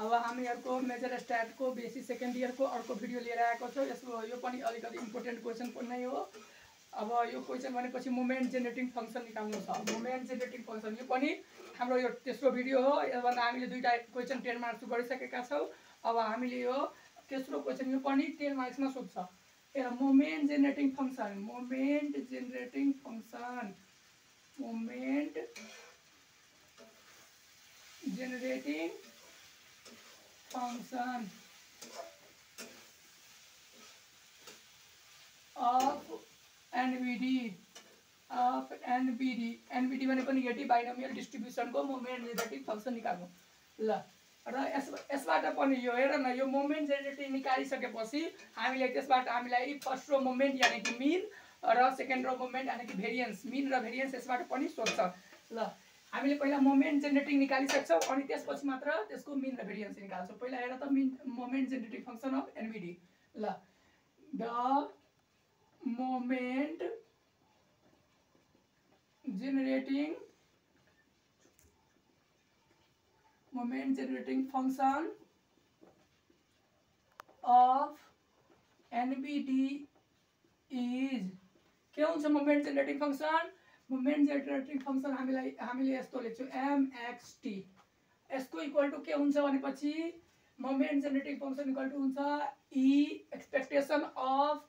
अब हामीहरूको मेजर स्ट्याटको बेसी सेकेन्ड इयरको अर्को भिडियो लिएर आएको छौँ। यसको यो पनि अलिकति इम्पोर्टेन्ट क्वेसन पनि नै हो। अब यो क्वेसन भनेपछि मोमेन्ट जेनेरेटिङ फङ्सन निकाल्नु छ। मोमेन्ट जेनेरेटिङ फङ्सन यो पनि हाम्रो यो तेस्रो भिडियो हो। योभन्दा हामीले दुईवटा क्वेसन टेन मार्क्स गरिसकेका छौँ। अब हामीले यो तेस्रो क्वेसन यो पनि टेन मार्क्समा सोध्छ। एउटा moment generating function moment generating function moment generating function of NVD of NVD NVD भने पनि यति बाइनोमियल डिस्ट्रिब्युसनको मोमेन्ट जेनेरेटिङ फङ्सन निकाल्नु ल र यस यसबाट पनि यो हेर न यो मोमेन्ट जेनेरेटिङ निकालिसकेपछि हामीले त्यसबाट हामीलाई फर्स्ट रो मोमेन्ट यानि कि मिन र सेकेन्ड रो मोमेन्ट यानि कि भेरिएन्स मिन र भेरिएन्स यसबाट पनि सोध्छ। ल हामीले पहिला मोमेन्ट जेनेरेटिङ निकालिसक्छौँ अनि त्यसपछि मात्र त्यसको मिन र भेरिएन्स निकाल्छौँ। पहिला हेर त mean moment generating function of NBD ल, the moment generating moment generating function of NBD is के हुन्छ moment function moment generating function हामीलाई हामीले यस्तो लेख्छौँ एमएक्सटी यसको इक्वल टु के हुन्छ भनेपछि moment generating function equal to हुन्छ इ एक्सपेक्टेसन अफ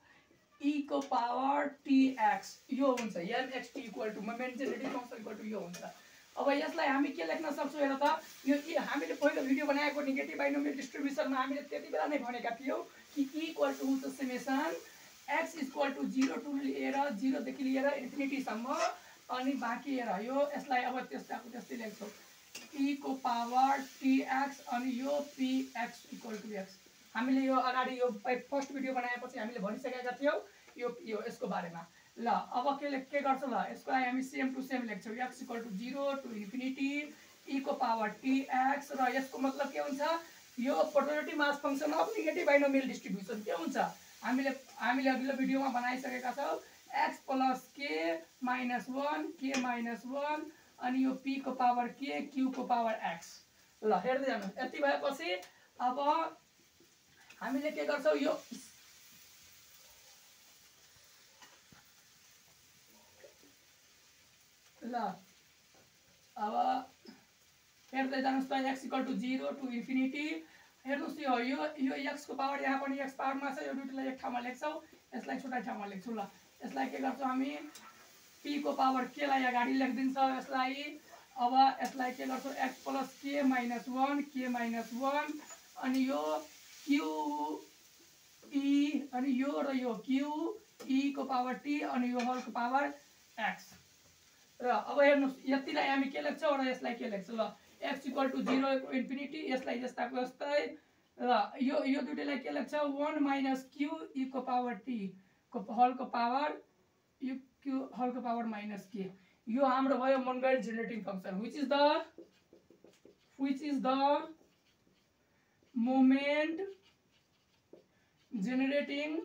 इको पावर टिएक्स यो हुन्छ MXT equal to moment generating function equal to यो हुन्छ अब यसलाई हामी के लेख्न सक्छौँ हेर त? यो इ हामीले पहिलो भिडियो बनाएको नेगेटिभ बाइनोमियल डिस्ट्रिब्युसनमा हामीले त्यति बेला नै भनेका थियौँ कि इक्वल टु हुन्छ summation X equal to zero to लिएर जिरोदेखि लिएर इन्फिनिटीसम्म अनि बाँकी हेर। यो यसलाई अब त्यस्ताको त्यस्तै लेख्छौँ। ईको पावर टिएक्स अनि यो पिएक्स इक्वल टु एक्स हामीले यो अगाडि यो फर्स्ट भिडियो बनाएपछि हामीले भनिसकेका थियौँ यो यो यसको बारेमा। ल अब के के गर्छौँ ल? यसको लागि हामी सेम टु सेम लेख्छौँ। X equal to zero to infinity ईको पावर टिएक्स र यसको मतलब के हुन्छ? यो probability mass function of negative binomial distribution के हुन्छ? हामीले हामीले अघिल्लो भिडियोमा बनाइसकेका छौँ। X plus K minus one K minus one अनि यो पीको पावर के क्यूको पावर एक्स ल हेर्दै जानुहोस्। यति भएपछि अब हामीले के गर्छौँ? यो ल अब हेर्दै जानुहोस् त X equal to zero to infinity हेर्नुहोस् यो यो यो एक्सको पावर यहाँ पनि एक्स पावरमा छ यो दुइटालाई एक ठाउँमा लेख्छौँ यसलाई छुट्टै ठाउँमा लेख्छौँ। ल यसलाई के गर्छौँ हामी? पीको पावर केलाई अगाडि लेखिदिन्छ यसलाई। अब यसलाई के गर्छौँ? X plus K minus one K minus one अनि यो क्यु ई अनि यो र यो क्यु ईको पावर टी अनि यो हलको पावर एक्स र अब हेर्नुहोस् यतिलाई हामी के लेख्छौँ र यसलाई के लेख्छौँ? ल X equal to zero infinity यसलाई जस्ताको जस्तै। र यो यो दुइटैलाई के लेख्छ? वान माइनस क्यु इको पावर टी को हलको पावर यु क्यु हलको पावर माइनस के यो हाम्रो भयो मोन्गाइल generating function which is the which is the moment generating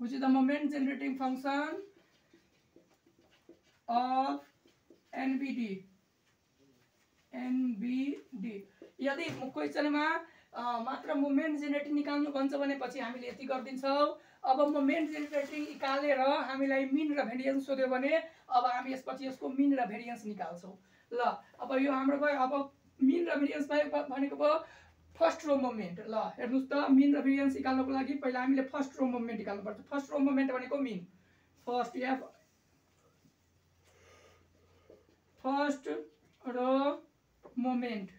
which is the moment generating function of NBD NBD यदि क्वेसनमा मात्र मोमेन्ट जेनेरेटिङ निकाल्नु भन्छ भनेपछि हामीले यति गरिदिन्छौँ। अब मोमेन्ट जेनेरेटिङ निकालेर हामीलाई मिन र भेरिएन्स सोध्यो भने अब हामी यसपछि यसको मिन र भेरिएन्स निकाल्छौँ। ल अब यो हाम्रो भयो अब मिन र भेरिएन्स भयो भनेको भयो फर्स्ट रो मोमेन्ट। ल हेर्नुहोस् त मिन र भेरिएन्स निकाल्नको लागि पहिला हामीले फर्स्ट रो मोमेन्ट निकाल्नुपर्छ फर्स्ट रो मोमेन्ट भनेको mean. First F first raw moment.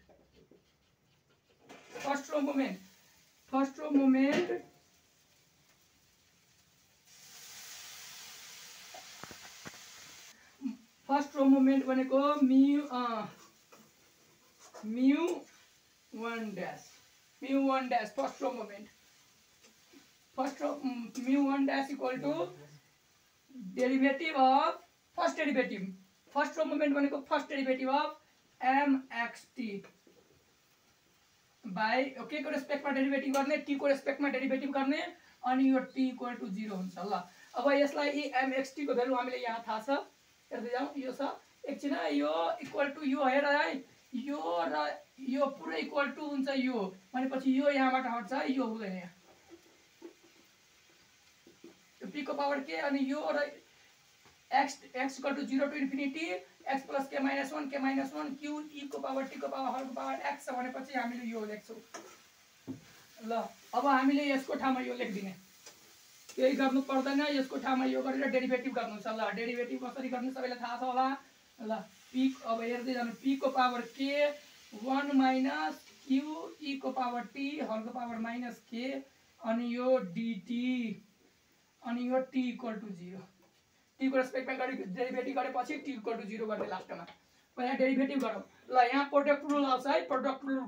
First raw moment first raw moment first raw moment भनेको mu mu one dash mu one dash first raw moment first raw mu one dash equal to derivative of first derivative first raw moment भनेको first derivative of MXT by K को रेस्पेक्टमा derivative गर्ने टीको रेस्पेक्टमा derivative गर्ने अनि यो T equal to zero हुन्छ ल। अब यसलाई यी एमएक्सटीको भेल्यु हामीले यहाँ थाहा छ। हेर्दै जाउँ यो छ। एकछिन यो इक्वल टु यो हेर है। यो र यो पुरै इक्वल टु हुन्छ यो भनेपछि यो यहाँबाट हट्छ यो हुँदैन यहाँ। पीको पावर के? अनि यो र X X equal to zero to infinity X plus K minus one K minus one Q ईको पावर टीको पावर हलको पावर एक्स छ भनेपछि हामीले यो लेख्छौँ। ल अब हामीले यसको ठाउँमा यो लेखिदिने। केही गर्नु पर्दैन यसको ठाउँमा यो गरेर डेरिभेटिभ गर्नु छ। ल डेरिभेटिभ कसरी गर्नु सबैलाई थाहा छ होला। ल पी अब हेर्दै जानु। Pico power K one minus Q ईको पावर टी हलको पावर माइनस के अनि यो डिटी अनि यो टी इक्वल टु जिरो टीको रेस्पेक्टमा गरे डेरिभेटिभ गरेपछि टी इक्वल टु जिरो गर्ने लास्टमा पहिला डेरिभेटिभ गरौँ ल यहाँ प्रोडक्ट रुल आउँछ है प्रोडक्ट रुल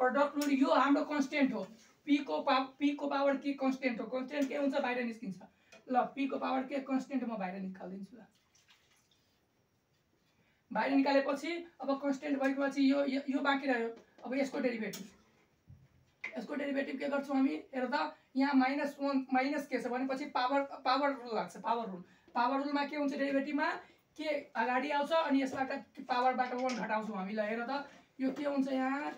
प्रोडक्ट रुल यो हाम्रो कन्सटेन्ट हो पीको पा पीको पावर के कन्सटेन्ट हो कन्सटेन्ट के हुन्छ बाहिर निस्किन्छ ल पीको पावर के कन्सटेन्ट म बाहिर निकालिदिन्छु ल बाहिर निकालेपछि अब कन्सटेन्ट भएपछि यो यो बाँकी रह्यो अब यसको डेरिभेटिभ यसको डेरिभेटिभ के गर्छौँ हामी हेर त यहाँ माइनस वान माइनस के छ भनेपछि पावर पावर रुल लाग्छ पावर रुल पावर रुलमा के हुन्छ डेरिभेटिभमा के अगाडि आउँछ अनि यसबाट पावरबाट वान घटाउँछौँ हामी ल हेर त यो के हुन्छ यहाँ?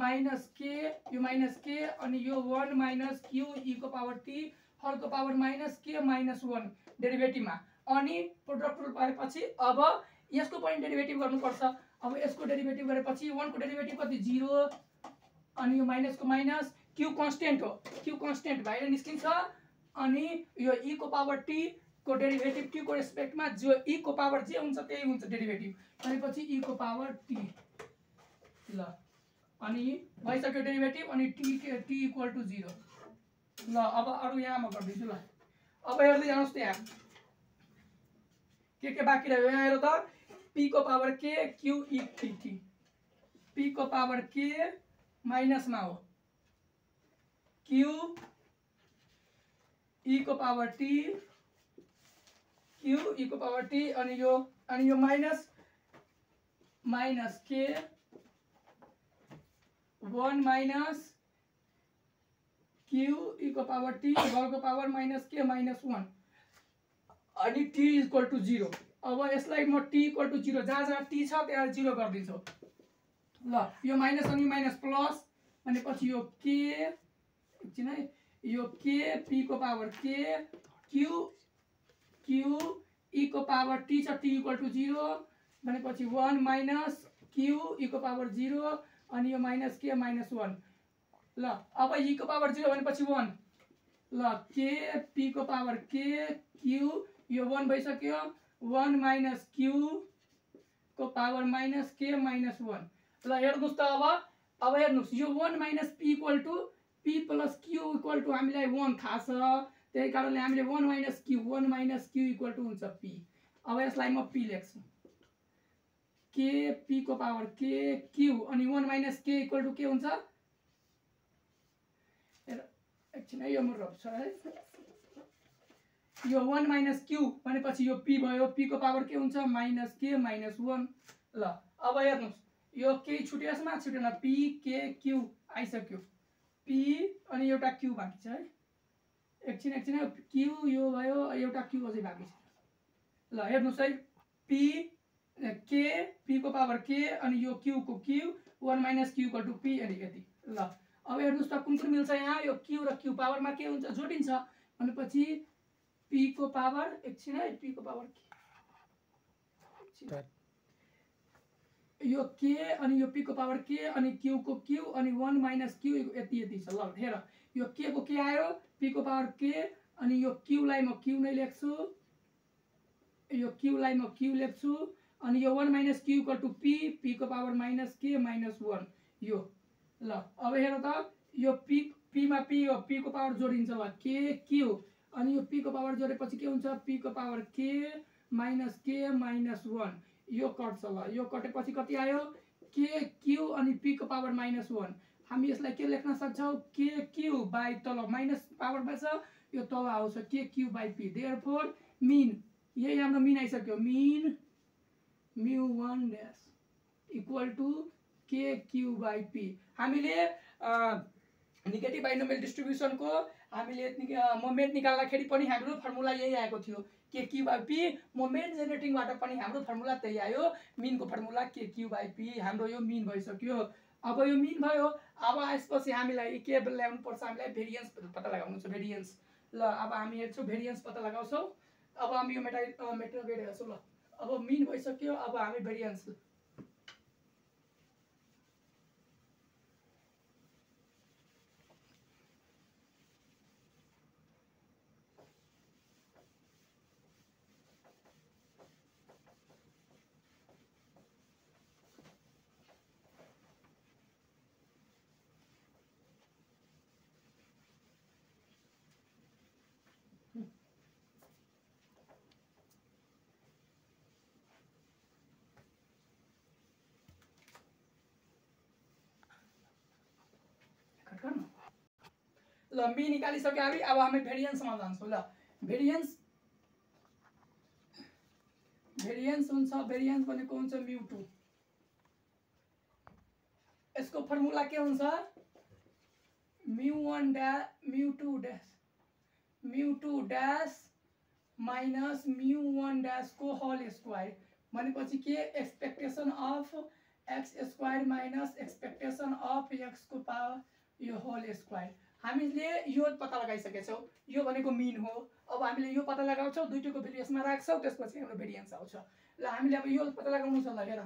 माइनस के यो माइनस के अनि यो वान माइनस क्यु ईको पावर टी हलको power minus K minus one डेरिभेटिभमा। अनि प्रोडक्ट रुल पाएपछि अब यसको पनि डेरिभेटिभ गर्नुपर्छ। अब यसको डेरिभेटिभ गरेपछि वानको डेरिभेटिभ कति? जिरो। अनि यो माइनसको माइनस क्यु कन्सटेन्ट हो। क्यु कन्सटेन्ट बाहिर निस्किन्छ। अनि यो ईको पावर टी को डेरिभेटिभ टीको रेस्पेक्टमा जो ईको पावर जे हुन्छ त्यही हुन्छ डेरिभेटिभ भनेपछि ईको पावर टी ल। अनि भइसक्यो डेरिभेटिभ अनि t t equal to zero ल अब अरू यहाँ म गरिदिन्छु ल। अब हेर्दै जानुहोस् यहाँ के के बाँकी रह्यो? यहाँ हेर त। Pico power k q e t t pico power के माइनसमा हो। क्यु ईको पावर टी क्यु ईको पावर टी अनि यो अनि यो minus minus k one minus q ईको पावर टी बलको power minus k minus one अनि टी इक्वल टु जिरो अब यसलाई म टी इक्वल टु जिरो जहाँ जहाँ टी छ त्यहाँ जिरो गरिदिन्छु। ल यो माइनस अनि माइनस प्लस भनेपछि यो के एकछिन है यो के पीको पावर के क्यु क्यु ईको power t t equal to zero one minus q ईको पावर जिरो यो माइनस के माइनस वान ल, अब ईको पावर जिरो वान ल के पीको पावर के क्यु यो वान भइसक्यो. वान माइनस क्यु को power minus k minus one ल अब अब हेर्नुहोस्, यो one minus p equal to p plus q equal to हामीलाई वान छ। त्यही कारणले हामीले one minus q one minus q equal to हुन्छ पी अब यसलाई म पी लेख्छु। के पीको पावर के क्यु अनि one minus k equal to के हुन्छ? एकछिन है यो म रोप्छु है। यो वान माइनस क्यु भनेपछि यो पी भयो पीको पावर के हुन्छ? माइनस के माइनस वान ल अब हेर्नुहोस् यो केही छुट्यासमा छुटेन। पी के क्यु आइसक्यो। पी अनि एउटा क्यु बाँकी छ है। एकछिन एकछिन क्यु यो भयो एउटा क्यु अझै बाँकी छ। ल हेर्नुहोस् है पी के पीको पावर के अनि यो क्युको क्यु वान माइनस क्युको टु पी अनि यति। ल अब हेर्नुहोस् त कुन कुन मिल्छ यहाँ? यो क्यु र क्यु पावरमा के हुन्छ? जोडिन्छ। भनेपछि पीको पावर एकछिन है पीको पावर के। यो के अनि यो पीको पावर के अनि क्युको क्यु अनि वान माइनस क्यु यति यति छ। ल हेर। यो के को के आयो पीको पावर के? अनि यो क्युलाई म क्यु नै लेख्छु। यो क्युलाई म क्यु लेख्छु। अनि यो one minus Q equal to P pico power minus K minus one यो। ल अब हेर त यो पी पीमा पी हो पीको पावर जोडिन्छ ल के क्यु अनि यो पीको पावर जोडेपछि के हुन्छ? Pico power k minus k minus one यो कट्छ ल यो कटेपछि कति आयो? के क्यु अनि पीको पावर माइनस वान हामी यसलाई के लेख्न सक्छौँ? के क्यु बाई तल माइनस पावरमा छ। यो तल आउँछ k q by p therefore mean यही हाम्रो मिन आइसक्यो। Mean mu one dash equal to k q by p हामीले नेगेटिभ बाइनोमियल डिस्ट्रिब्युसनको हामीले मोमेन्ट निकाल्दाखेरि पनि हाम्रो फर्मुला यही आएको थियो। K q by p moment जेनेरेटिङबाट पनि हाम्रो फर्मुला त्यही आयो। मिनको formula k q by p हाम्रो यो मिन भइसक्यो। अब यो मिन भयो। अब यसपछि हामीलाई के ल्याउनु पर्छ हामीलाई भेरिएन्स पत्ता लगाउनु छ भेरिएन्स ल अब हामी हेर्छौँ भेरिएन्स पत्ता लगाउँछौँ। अब हामी यो मेटा मेट्रोगेट हेर्छौँ ल। अब मिन भइसक्यो अब हामी भेरिएन्स गर्नु ल बी निकालिसक्यो हामी अब हामी भेरिएन्समा जान्छौँ ल। भेरिएन्स भेरिएन्स हुन्छ भेरिएन्स भनेको हुन्छ म्यु टू यसको फर्मुला के हुन्छ? Mu one dash mu two dash mu two dash minus mu one ड्यासको whole square. भनेपछि के? Expectation of x square minus expectation of एक्सको power यो होल स्क्वायर। हामीले यो पत्ता लगाइसकेछौँ। यो भनेको मिन हो। अब हामीले यो पत्ता लगाउँछौँ दुइटैको भेल्यु यसमा राख्छौँ त्यसपछि हाम्रो भेरिएन्स आउँछ। ल हामीले अब यो पत्ता लगाउनु छ ल हेर।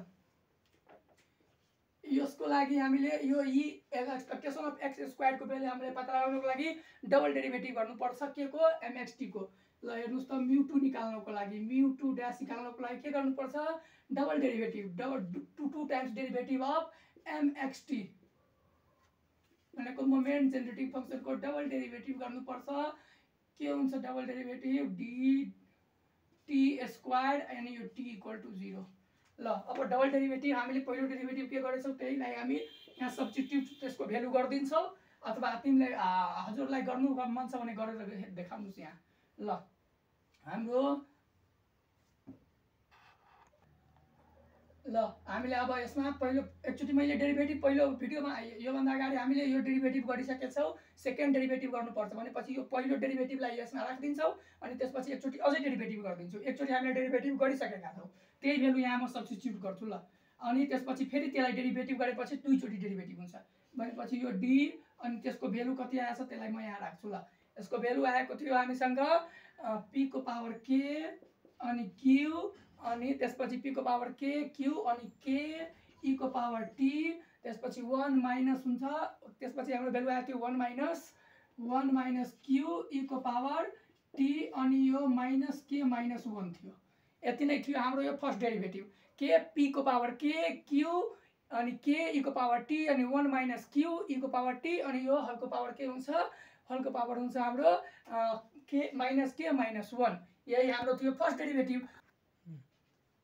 यसको लागि हामीले यो इ एक्सपेक्टेसन अफ एक्स स्क्वायरको भेल्यु हामीले पत्ता लगाउनुको लागि डबल डेरिभेटिभ गर्नुपर्छ के को? एमएक्सटीको ल हेर्नुहोस् त म्यु टू निकाल्नको लागि म्यु टू ड्यास निकाल्नको लागि के गर्नुपर्छ? Double derivative double two two times derivative of MXT भनेको मोमेन्ट जेनेरेटिभ फङ्सनको डबल डेरिभेटिभ गर्नुपर्छ के हुन्छ double derivative d t square अनि यो टी इक्वल टु जिरो ल अब डबल डेरिभेटिभ हामीले पहिलो डेरिभेटिभ के गरेछौँ त्यहीलाई हामी यहाँ सब्सिट्युट त्यसको भेल्यु गरिदिन्छौँ अथवा तिमीलाई हजुरलाई गर्नु मन छ भने गरेर देखाउनुहोस् यहाँ। ल हाम्रो ल हामीले अब यसमा पहिलो एकचोटि मैले डेरिभेटिभ पहिलो भिडियोमा योभन्दा अगाडि हामीले यो डेरिभेटिभ गरिसकेका छौँ सेकेन्ड डेरिभेटिभ गर्नुपर्छ भनेपछि यो पहिलो डेरिभेटिभलाई यसमा राखिदिन्छौँ अनि त्यसपछि एकचोटि अझै डेरिभेटिभ गरिदिन्छु। एकचोटि हामीले डेरिभेटिभ गरिसकेका छौँ त्यही भेल्यु यहाँ म सब्सिट्युट गर्छु ल। अनि त्यसपछि फेरि त्यसलाई डेरिभेटिभ गरेपछि दुईचोटि डेरिभेटिभ हुन्छ। भनेपछि यो डी अनि त्यसको भेल्यु कति आएछ त्यसलाई म यहाँ राख्छु ल। यसको भेल्यु आएको थियो हामीसँग पीको पावर के अनि क्यु अनि त्यसपछि पीको पावर के क्यु अनि के ईको पावर टी त्यसपछि वान माइनस हुन्छ। त्यसपछि हाम्रो भेल्यु आएको थियो one minus one minus q ईको पावर टी अनि यो माइनस के माइनस वान थियो। यति नै थियो हाम्रो यो फर्स्ट डेरिभेटिभ के पीको पावर के क्यु अनि के ईको पावर टी अनि वान माइनस क्यु ईको पावर टी अनि यो हलको पावर के हुन्छ। हलको पावर हुन्छ हाम्रो के माइनस के माइनस वान यही हाम्रो थियो फर्स्ट डेरिभेटिभ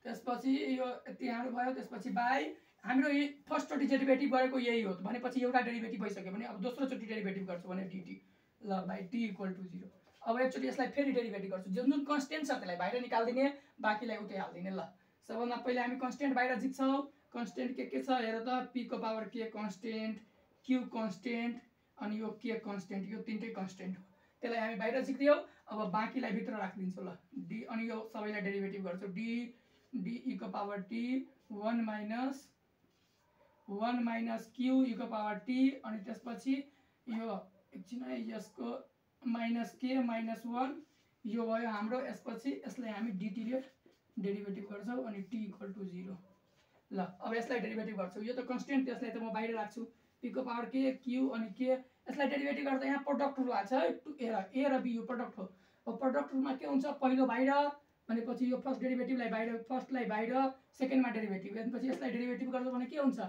त्यसपछि यो यति हाम्रो भयो त्यसपछि बाई। हाम्रो यही फर्स्टचोटि डेरिभेटिभ गरेको यही हो भनेपछि एउटा डेरिभेटिभ भइसक्यो भने अब दोस्रोचोटि डेरिभेटिभ गर्छु भने डिटी ल by t equal to zero अब एकचोटि यसलाई फेरि डेरिभेटिभ गर्छु। जुन जुन कन्सटेन्ट छ त्यसलाई बाहिर निकालिदिने बाँकीलाई उतै हालिदिने ल। सबभन्दा पहिला हामी कन्सटेन्ट बाहिर जित्छौँ। कन्सटेन्ट के के छ? हेर त pico power K constant Q constant अनि यो के कन्सटेन्ट यो तिनटै कन्सटेन्ट हो। त्यसलाई हामी बाहिर जिक्दियौँ अब बाँकीलाई भित्र राखिदिन्छौँ ल। डी अनि यो सबैलाई डेरिभेटिभ गर्छौँ। D d eco power t one minus one minus q eco power T अनि त्यसपछि यो एकछिन है यसको माइनस के माइनस वान यो भयो हाम्रो यसपछि यसलाई हामी डिटीले डेरिभेटिभ गर्छौँ अनि टी इक्वल टु जिरो ल अब यसलाई डेरिभेटिभ गर्छौँ। यो त कन्सटेन्ट त्यसलाई त म बाहिर राख्छु। पीको पावर के क्यु अनि के यसलाई डेरिभेटिभ गर्दा यहाँ प्रडक्ट रुल आएको छ है। टु ए र ए र बी यो प्रडक्ट हो। अब के हुन्छ? पहिलो बाहिर भनेपछि यो फर्स्ट डेरिभेटिभलाई बाहिर फर्स्टलाई बाहिर सेकेन्डमा डेरिभेटिभ त्यसपछि यसलाई डेरिभेटिभ गर्छ भने के हुन्छ?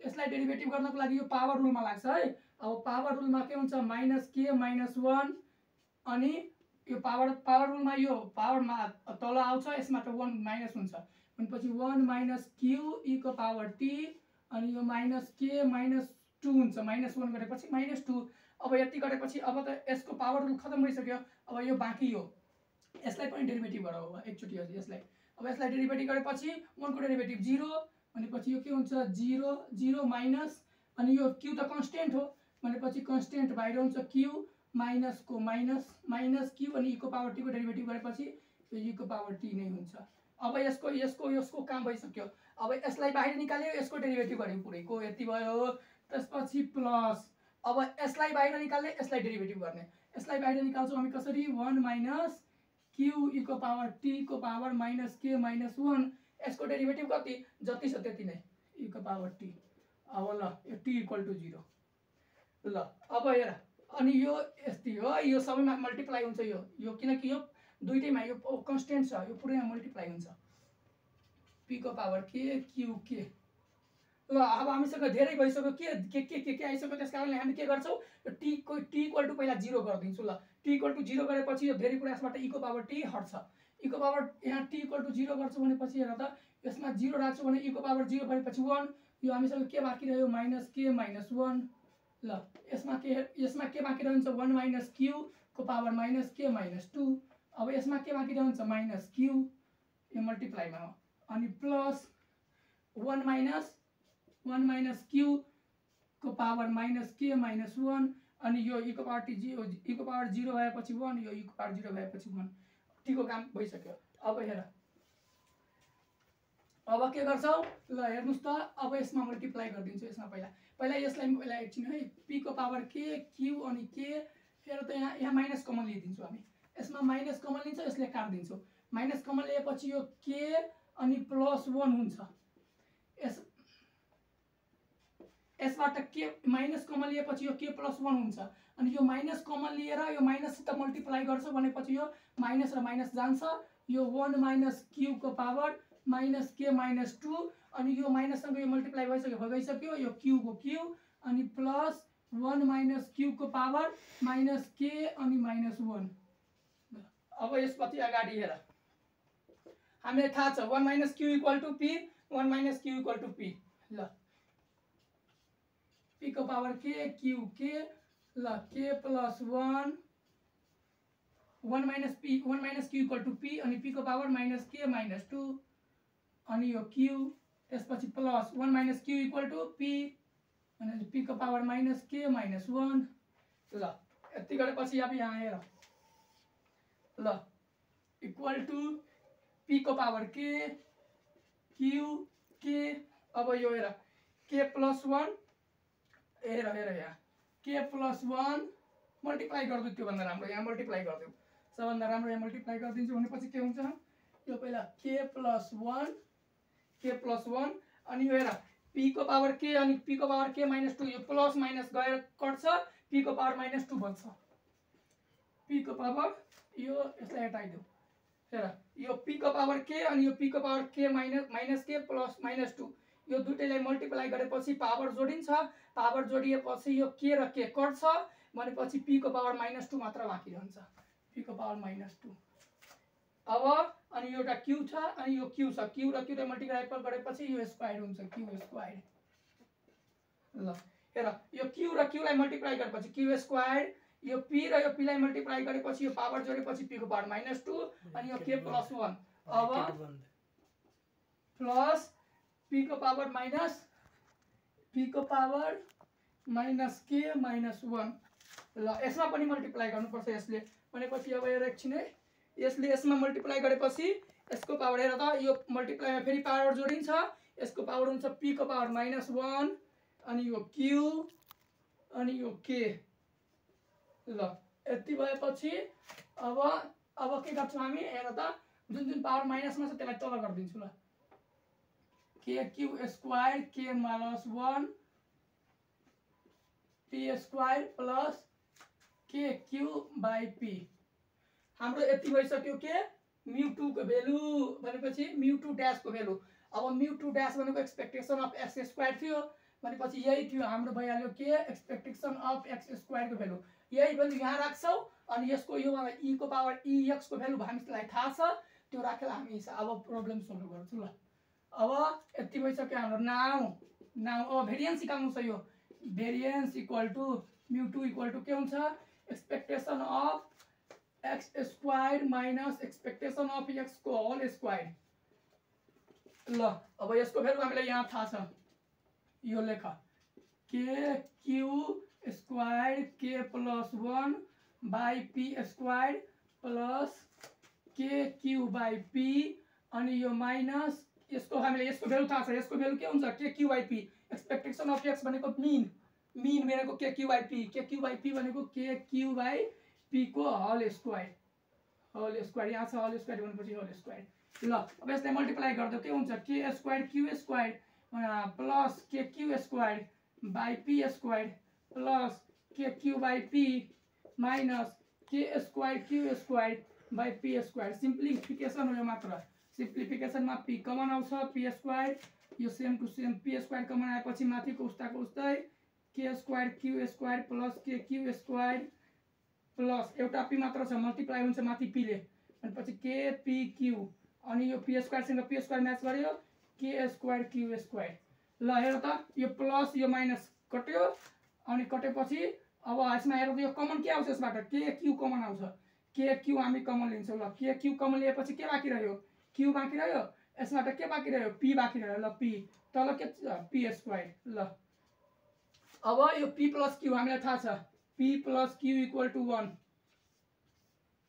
यसलाई डेरिभेटिभ गर्नको लागि यो पावर रुलमा लाग्छ है। अब पावर रुलमा के हुन्छ? माइनस के माइनस वान अनि यो पावर पावर रुलमा यो पावरमा तल आउँछ यसमा त वान माइनस हुन्छ। भनेपछि वान माइनस क्यु इको पावर टी अनि यो माइनस के माइनस टू हुन्छ। माइनस वान गरेपछि माइनस टू अब यति गरेपछि अब त यसको पावर रुल खतम भइसक्यो। अब यो बाँकी हो। यसलाई पनि डेरिभेटिभ अब एकचोटि हजुर यसलाई। अब यसलाई डेरिभेटिभ गरेपछि वानको डेरिभेटिभ जिरो भनेपछि यो के हुन्छ? जिरो जिरो माइनस अनि यो क्यु त कन्सटेन्ट हो भनेपछि कन्सटेन्ट बाहिर हुन्छ क्यु माइनसको माइनस माइनस क्यु अनि इको पावर टीको डेरिभेटिभ गरेपछि यो इको पावर टी नै हुन्छ। अब यसको यसको यसको काम भइसक्यो। अब यसलाई बाहिर निकाल्यो यसको डेरिभेटिभ गऱ्यो पुरैको यति भयो। त्यसपछि प्लस अब यसलाई बाहिर निकाल्ने यसलाई डेरिभेटिभ गर्ने। यसलाई बाहिर निकाल्छौँ हामी कसरी? वान माइनस क्यु इको पावर टीको power minus k minus one यसको डेरिभेटिभ कति जति छ त्यति नै इको पावर टी अब ल यो टी इक्वल टु जिरो ल अब हेर अनि यो यति हो यो सबैमा मल्टिप्लाई हुन्छ यो यो किनकि यो दुइटैमा यो कन्सटेन्ट छ यो पुरैमा मल्टिप्लाई हुन्छ। पीको पावर के क्यु के ल अब हामीसँग धेरै भइसक्यो के के के के के आइसक्यो त्यस कारणले हामी के गर्छौँ यो टीको टी इक्वल टु पहिला जिरो गरिदिन्छु ल। टी इक्वल टु जिरो गरेपछि यो कुरा यसबाट इको पावर टी हट्छ। इको पावर यहाँ टी इक्वल टु जिरो गर्छु भनेपछि हेर त यसमा जिरो राख्छु भने इको पावर जिरो भएपछि वान यो हामीसँग के बाँकी रह्यो? माइनस के माइनस वान ल यसमा के यसमा के बाँकी रहन्छ? One minus क्युको power minus k minus two अब यसमा के बाँकी रहन्छ? माइनस क्यु यो मल्टिप्लाईमा हो। अनि plus one minus one minus क्युको power minus k minus one अनि यो इको पावर टी जिरो इको पावर जिरो भएपछि वान यो इको पावर जिरो भएपछि वान टीको काम भइसक्यो। अब हेर। अब के गर्छौ? ल हेर्नुहोस् त। अब यसमा मल्टिप्लाई गरिदिन्छु यसमा पहिला। पहिला यसलाई पहिला एकछिन है पीको पावर के क्यु अनि के फेरि त यहाँ यहाँ माइनस कमन लिइदिन्छु हामी। यसमा माइनस कमन लिन्छ यसले काटिदिन्छु। माइनस कमन लिएपछि यो के अनि प्लस वान हुन्छ। यस यसबाट के माइनस कमन लिएपछि यो के प्लस वान हुन्छ? अनि यो माइनस कमन लिएर यो माइनससित मल्टिप्लाई गर्छ भनेपछि यो माइनस र माइनस जान्छ। यो one minus क्युको power minus k minus two अनि यो माइनससँग यो मल्टिप्लाई भइसक्यो भइसक्यो यो क्युको क्यु अनि प्लस वान माइनस क्युको पावर माइनस के अनि माइनस वान। अब यसपछि अगाडि हेर। हामीलाई थाहा छ one minus q equal to p one minus q equal to p. ल। पीको पावर के क्यु के ल k plus one one minus p one minus q equal to p अनि pico power minus k minus two अनि यो q त्यसपछि plus one minus q equal to p अनि pico power minus k minus one ल यति गरेपछि अब यहाँ हेर। ल इक्वल टु पीको पावर के क्यु के अब यो हेर। के प्लस वान हेर हेर यहाँ के प्लस वान मल्टिप्लाई गरिदियो त्योभन्दा राम्रो। यहाँ मल्टिप्लाई गरिदियो। सबभन्दा राम्रो यहाँ मल्टिप्लाई गरिदिन्छु भनेपछि के हुन्छ? यो पहिला K plus one K plus one अनि यो हेर। पीको पावर के अनि पीको पावर के माइनस टू यो प्लस माइनस गएर कट्छ पीको पावर माइनस टू बन्छ। पीको पावर यो यसलाई हटाइदेऊ हेर। यो पीको पावर के अनि यो pico power k minus minus k plus minus two यो दुइटैलाई मल्टिप्लाई गरेपछि पावर जोडिन्छ। पावर जोडिएपछि यो के र के कट्छ भनेपछि पीको पावर माइनस टू मात्र बाँकी रहन्छ। पीको पावर माइनस टू अब अनि एउटा क्यु छ अनि यो क्यु छ। क्यु र क्युले मल्टिप्लाई गरेपछि यो स्क्वायर हुन्छ क्यु स्क्वायर ल हेर यो क्यु र क्युलाई मल्टिप्लाई गरेपछि क्यु स्क्वायर यो पी र यो पीलाई मल्टिप्लाई गरेपछि यो पावर जोडेपछि पीको पावर माइनस टू अनि यो के प्लस वान अब प्लस पीको power minus pico power minus k minus one ल यसमा पनि मल्टिप्लाई गर्नुपर्छ यसले। भनेपछि अब हेर एकछिन है यसले यसमा मल्टिप्लाई गरेपछि यसको पावर हेर त यो मल्टिप्लाईमा फेरि पावर जोडिन्छ। यसको पावर हुन्छ पीको पावर माइनस वान अनि यो क्यु अनि यो के ल यति भएपछि अब अब के गर्छौँ हामी? हेर त जुन जुन पावर माइनसमा छ त्यसलाई तल गरिदिन्छु ल। K q square k minus one p square plus k q by p हाम्रो यति भइसक्यो के? म्यु टूको भेल्यु भनेपछि म्यु टू ड्यासको भेल्यु अब म्यु टू ड्यास भनेको एक्सपेक्टेसन अफ एक्स स्क्वायर थियो भनेपछि यही थियो हाम्रो भइहाल्यो के? एक्सपेक्टेसन अफ एक्स स्क्वायरको भेल्यु यही भेल्यु यहाँ राख्छौँ अनि यसको यो इको पावर इएक्सको भेल्यु हामीलाई थाहा छ त्यो राखेर हामी अब प्रब्लम सोल्भ गर्छौँ ल। अब यति भइसक्यो हाम्रो नाउ। नाउ, अब भेरिएन्स सिकाउनु छ यो। Variance equal to mu two equal to के हुन्छ? Expectation of x square minus expectation of एक्सको whole square ल, अब यसको भेल्यु हामीलाई यहाँ छ। यो लेख। K q square k plus one by p square plus k q by p अनि यो माइनस यसको हामीले यसको भेल्यु थाहा छ यसको भेल्यु के हुन्छ k q by p expectation of x भनेको मिन मिन भनेको k q by p, k q by p भनेको के क्यु बाई पीको हल स्क्वायर होल स्क्वायर यहाँ छ होल स्क्वायर भनेपछि होल स्क्वायर ल, अब यसलाई मल्टिप्लाई गर्दा के हुन्छ k square q square plus k q square by p square plus k q by p minus k square q square by p square simplification हो यो मात्र। सिम्प्लिफिकेसनमा पी कमन आउँछ पी स्क्वायर यो same to same p square common आएपछि माथिको उस्ताको उस्तै k square q square plus k q square plus एउटा पी मात्र छ मल्टिप्लाई हुन्छ माथि पीले पछि के पी क्यु अनि यो पी स्क्वायरसँग पी स्क्वायर म्याच गर्यो के स्क्वायर क्यु स्क्वायर ल हेर त यो प्लस यो माइनस कट्यो अनि कटेपछि अब यसमा हेर त यो कमन के आउँछ यसबाट? के क्यु कमन आउँछ। के क्यु हामी कमन लिन्छौँ। ल के क्यु कमन लिएपछि के बाँकी रह्यो? क्यु बाँकी रह्यो? यसबाट के बाँकी रह्यो? पी बाँकी रह्यो। ल पी। तल के पी स्क्वायर। ल। अब यो पी प्लस क्यु हामीलाई थाहा छ। P plus q equal to one.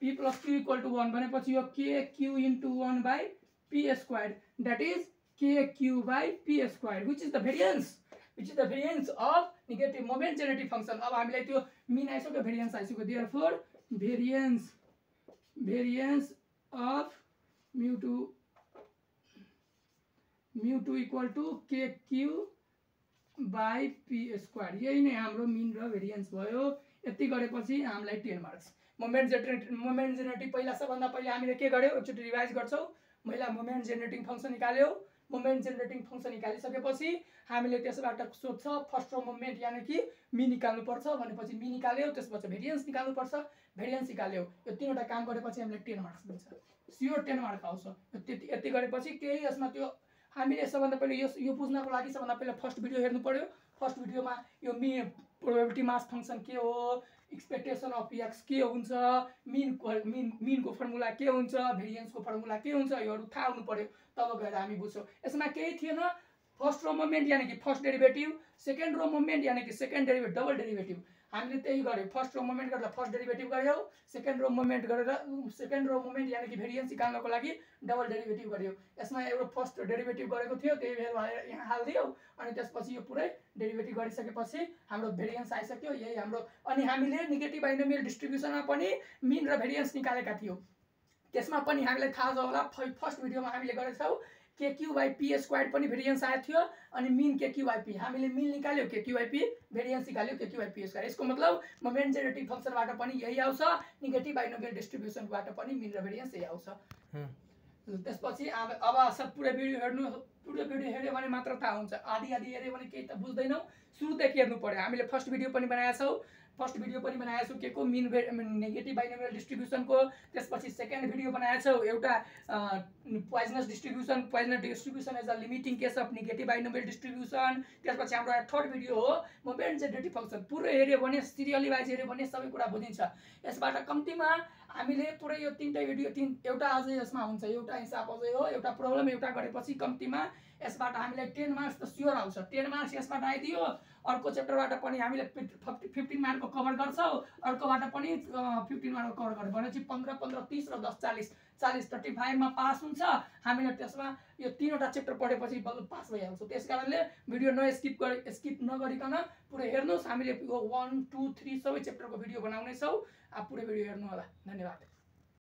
P plus q equal to one भनेपछि यो k q into one by p square? That is k q by p square which is the variance which is the variance of negative moment generative function अब हामीलाई त्यो mean आइसक्यो variance आइसक्यो। Therefore variance variance of mu two mu two equal to k q by p square यही नै हाम्रो mean र variance भयो। यति गरेपछि हामीलाई ten marks moment generate moment generative पहिला सबभन्दा पहिले हामीले के गर्यौँ? एकचोटि रिभाइज गर्छौँ। पहिला मोमेन्ट जेनेरेटिङ फङ्सन निकाल्यौँ। मोमेन्ट जेनेरेटिङ फङ्सन निकालिसकेपछि हामीले त्यसबाट सोध्छ फर्स्ट रो मोमेन्ट यानि कि मि निकाल्नुपर्छ भनेपछि मि निकाल्यो त्यसपछि भेरिएन्स निकाल्नुपर्छ भेरिएन्स निकाल्यो। यो तिनवटा काम गरेपछि हामीले टेन मार्क्स दिन्छ सियोर टेन मार्क आउँछ। त्यति यति गरेपछि केही यसमा त्यो हामीले सबभन्दा पहिले यो यो बुझ्नको लागि सबभन्दा पहिला फर्स्ट भिडियो हेर्नु पऱ्यो। फर्स्ट भिडियोमा यो मि प्रोबेबिलिटी मास फङ्सन के हो? एक्सपेक्टेसन अफ एक्स के हुन्छ? मिन मिन मिनको फर्मुला के हुन्छ? भेरिएन्सको फर्मुला के हुन्छ? योहरू थाहा हुनु पऱ्यो। तब गएर हामी बुझ्छौँ। यसमा केही थिएन। फर्स्ट रो मोमेन्ट यानि कि first derivative second raw moment यानि कि सेकेन्ड डेरिभेटिभ डबल डेरिभेटिभ हामीले त्यही गऱ्यौँ। फर्स्ट रो मोमेन्ट गरेर फर्स्ट डेरिभेटिभ गऱ्यौँ। सेकेन्ड रो मोमेन्ट गरेर सेकेन्ड रो मोमेन्ट यानि कि भेरिएन्स निकाल्नको लागि डबल डेरिभेटिभ गऱ्यौँ। यसमा एउटा फर्स्ट डेरिभेटिभ गरेको थियो त्यही भएर यहाँ हालिदियो अनि त्यसपछि यो पुरै डेरिभेटिभ गरिसकेपछि हाम्रो भेरिएन्स आइसक्यो। यही हाम्रो अनि हामीले नेगेटिभ बाइनोमियल डिस्ट्रिब्युसनमा पनि मिन र भेरिएन्स निकालेका थियौँ। त्यसमा पनि हामीलाई थाहा छ होला फर्स्ट भिडियोमा हामीले गरेछौँ K Q by P square पनि भेरिएन्स आएको थियो अनि mean k q by p. हामीले मिन निकाल्यो के क्यु बाई पी भेरिएन्स निकाल्यो के क्यु बाई पी स्क्वायर। यसको मतलब मोमेन्ट जेनेरेटिभ फङ्सनबाट पनि यही आउँछ नेगेटिभ बाइनोमियल डिस्ट्रिब्युसनबाट पनि मिन र भेरिएन्स यही आउँछ। त्यसपछि अब अब सब पुरै भिडियो हेर्नु पुरै भिडियो हेऱ्यो भने मात्र थाहा हुन्छ। आधी आधी हेऱ्यो भने केही त बुझ्दैनौँ। सुरुदेखि हेर्नु पऱ्यो। हामीले फर्स्ट भिडियो पनि बनाएका छौँ। फर्स्ट भिडियो पनि बनाएको छु के को मिन नेगेटिभ बाइनोमियल डिस्ट्रिब्युसनको त्यसपछि सेकेन्ड भिडियो बनाएको छौ एउटा Poisson distribution Poisson distribution as a limiting case of negative binomial distribution त्यसपछि हाम्रो थर्ड भिडियो हो मोमेन्ट जेनेरेटिभ फङ्सन पुरै हेऱ्यो भने सिरियली वाइज हेऱ्यो भने सबै कुरा बुझिन्छ। यसबाट कम्तीमा हामीले पुरै यो तिनवटै भिडियो तिन एउटा अझै यसमा हुन्छ एउटा हिसाब अझै हो एउटा प्रब्लम एउटा गरेपछि कम्तीमा यसबाट हामीलाई टेन मार्क्स त स्योर आउँछ। टेन मार्क्स यसबाट आइदियो अर्को च्याप्टरबाट पनि हामीले फिफ्टिन मार्कको कभर गर्छौँ। अर्कोबाट पनि फिफ्टिन मार्कको कभर गर्यो। भनेपछि पन्ध्र पन्ध्र तिस र दस चालिस चालिस थर्टी फाइभमा पास हुन्छ। हामीले त्यसमा यो तिनवटा च्याप्टर पढेपछि बल्ल पास भइहाल्छौँ। त्यस कारणले भिडियो न स्किप गरे स्किप नगरिकन पुरै हेर्नुहोस्। हामीले यो वान टू थ्री सबै च्याप्टरको भिडियो बनाउनेछौँ। अब पुरै भिडियो हेर्नु होला। धन्यवाद।